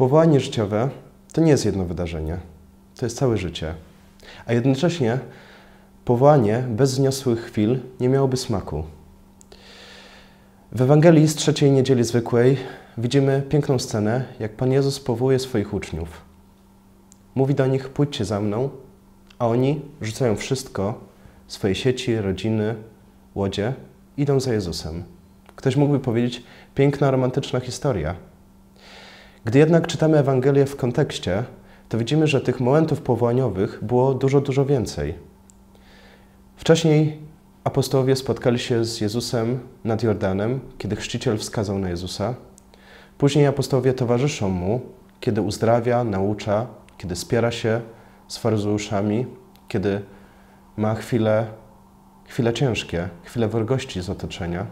Powołanie życiowe to nie jest jedno wydarzenie, to jest całe życie. A jednocześnie powołanie bez zniosłych chwil nie miałoby smaku. W Ewangelii z trzeciej niedzieli zwykłej widzimy piękną scenę, jak Pan Jezus powołuje swoich uczniów. Mówi do nich: Pójdźcie za mną, a oni rzucają wszystko swoje sieci, rodziny, łodzie, idą za Jezusem. Ktoś mógłby powiedzieć: piękna, romantyczna historia. Gdy jednak czytamy Ewangelię w kontekście, to widzimy, że tych momentów powołaniowych było dużo, dużo więcej. Wcześniej apostołowie spotkali się z Jezusem nad Jordanem, kiedy chrzciciel wskazał na Jezusa. Później apostołowie towarzyszą mu, kiedy uzdrawia, naucza, kiedy spiera się z faryzeuszami, kiedy ma chwile, chwile ciężkie, chwile wrogości z otoczenia.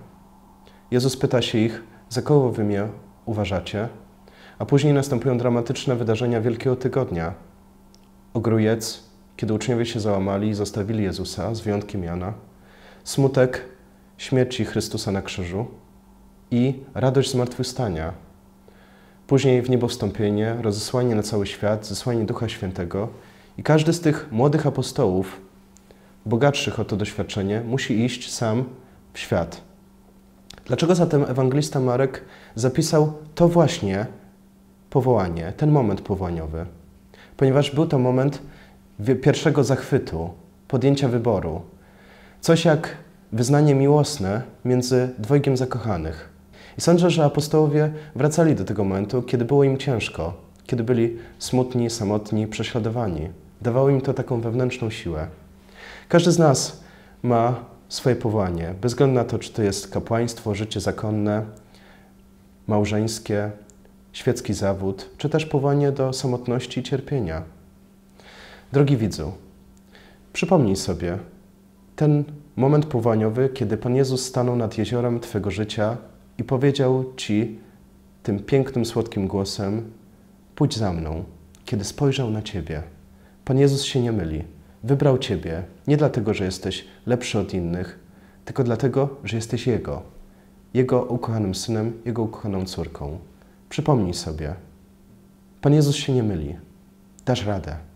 Jezus pyta się ich, za kogo wy mnie uważacie? A później następują dramatyczne wydarzenia Wielkiego Tygodnia. Ogrujec, kiedy uczniowie się załamali i zostawili Jezusa, z wyjątkiem Jana. Smutek śmierci Chrystusa na krzyżu i radość zmartwychwstania. Później w niebo wstąpienie, rozesłanie na cały świat, zesłanie Ducha Świętego i każdy z tych młodych apostołów, bogatszych o to doświadczenie, musi iść sam w świat. Dlaczego zatem ewangelista Marek zapisał to właśnie powołanie, ten moment powołaniowy? Ponieważ był to moment pierwszego zachwytu, podjęcia wyboru. Coś jak wyznanie miłosne między dwojgiem zakochanych. I sądzę, że apostołowie wracali do tego momentu, kiedy było im ciężko, kiedy byli smutni, samotni, prześladowani. Dawało im to taką wewnętrzną siłę. Każdy z nas ma swoje powołanie, bez względu na to, czy to jest kapłaństwo, życie zakonne, małżeńskie, świecki zawód, czy też powołanie do samotności i cierpienia. Drogi widzu, przypomnij sobie ten moment powołaniowy, kiedy Pan Jezus stanął nad jeziorem Twego życia i powiedział Ci tym pięknym, słodkim głosem: Pójdź za mną, kiedy spojrzał na Ciebie. Pan Jezus się nie myli. Wybrał Ciebie nie dlatego, że jesteś lepszy od innych, tylko dlatego, że jesteś Jego, Jego ukochanym synem, Jego ukochaną córką. Przypomnij sobie, Pan Jezus się nie myli. Dasz radę.